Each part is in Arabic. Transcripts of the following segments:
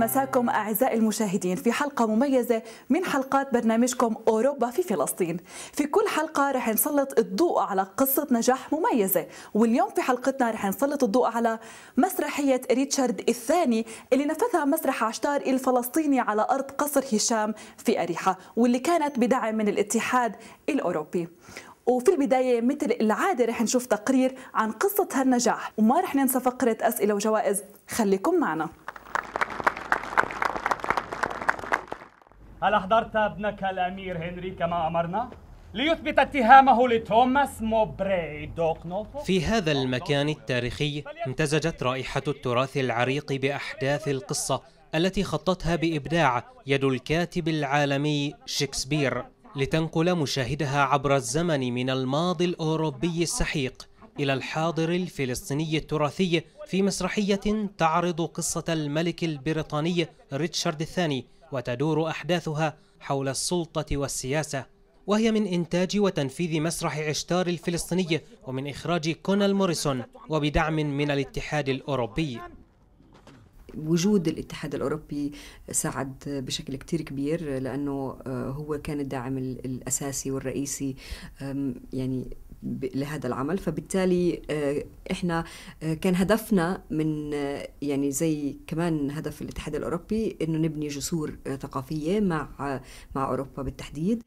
مساكم أعزائي المشاهدين في حلقة مميزة من حلقات برنامجكم أوروبا في فلسطين. في كل حلقة رح نسلط الضوء على قصة نجاح مميزة واليوم في حلقتنا رح نسلط الضوء على مسرحية ريتشارد الثاني اللي نفذها مسرح عشتار الفلسطيني على أرض قصر هشام في أريحة واللي كانت بدعم من الاتحاد الأوروبي. وفي البداية مثل العادة رح نشوف تقرير عن قصة هالنجاح وما رح ننسى فقرة أسئلة وجوائز. خليكم معنا. هل أحضرت ابنك الأمير هنري كما أمرنا؟ ليثبت اتهامه لتوماس موبري دوكنوفو في هذا المكان التاريخي امتزجت رائحة التراث العريق بأحداث القصة التي خطتها بإبداع يد الكاتب العالمي شكسبير لتنقل مشاهدها عبر الزمن من الماضي الأوروبي السحيق إلى الحاضر الفلسطيني التراثي في مسرحية تعرض قصة الملك البريطاني ريتشارد الثاني وتدور أحداثها حول السلطة والسياسة وهي من إنتاج وتنفيذ مسرح عشتار الفلسطيني ومن إخراج كونال موريسون وبدعم من الاتحاد الأوروبي. وجود الاتحاد الأوروبي ساعد بشكل كتير كبير لأنه هو كان الداعم الأساسي والرئيسي يعني لهذا العمل. فبالتالي إحنا كان هدفنا من يعني زي كمان هدف الاتحاد الأوروبي إنه نبني جسور ثقافية مع مع أوروبا بالتحديد.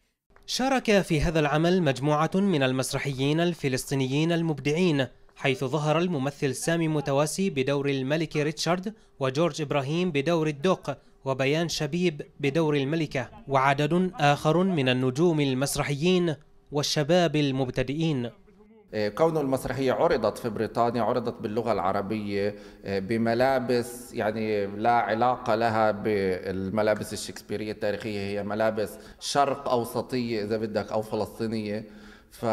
شارك في هذا العمل مجموعة من المسرحيين الفلسطينيين المبدعين حيث ظهر الممثل سامي متواسي بدور الملك ريتشارد وجورج إبراهيم بدور الدوق وبيان شبيب بدور الملكة وعدد آخر من النجوم المسرحيين. والشباب المبتدئين. كون المسرحية عرضت في بريطانيا عرضت باللغة العربية بملابس يعني لا علاقة لها بالملابس الشكسبيرية التاريخية هي ملابس شرق أوسطية إذا بدك أو فلسطينية. ف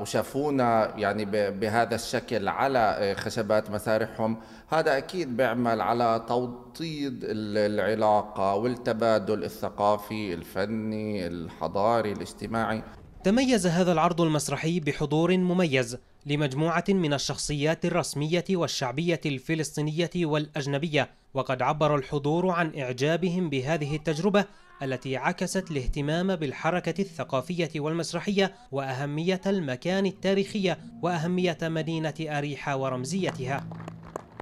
وشافونا يعني بهذا الشكل على خشبات مسارحهم. هذا أكيد بيعمل على توطيد العلاقة والتبادل الثقافي الفني الحضاري الاجتماعي. تميز هذا العرض المسرحي بحضور مميز لمجموعة من الشخصيات الرسمية والشعبية الفلسطينية والأجنبية وقد عبر الحضور عن إعجابهم بهذه التجربة التي عكست الاهتمام بالحركة الثقافية والمسرحية وأهمية المكان التاريخي وأهمية مدينة أريحة ورمزيتها.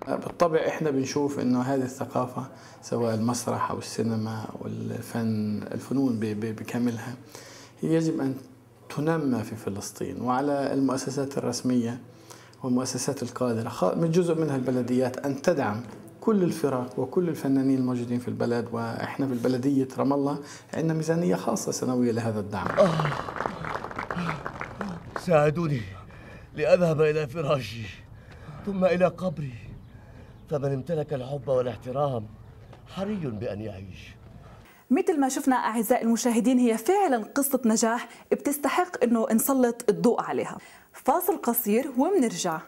بالطبع إحنا بنشوف إنه هذه الثقافة سواء المسرح أو السينما والفن الفنون بكاملها يجب أن تنمى في فلسطين وعلى المؤسسات الرسمية والمؤسسات القادرة من جزء منها البلديات أن تدعم كل الفرق وكل الفنانين الموجودين في البلد وإحنا في بلديه رام الله عندنا ميزانية خاصة سنوية لهذا الدعم. ساعدوني لأذهب إلى فراشي ثم إلى قبري فمن امتلك الحب والاحترام حري بأن يعيش. مثل ما شفنا أعزائي المشاهدين هي فعلا قصة نجاح بتستحق إنه نسلط الضوء عليها. فاصل قصير ومنرجع.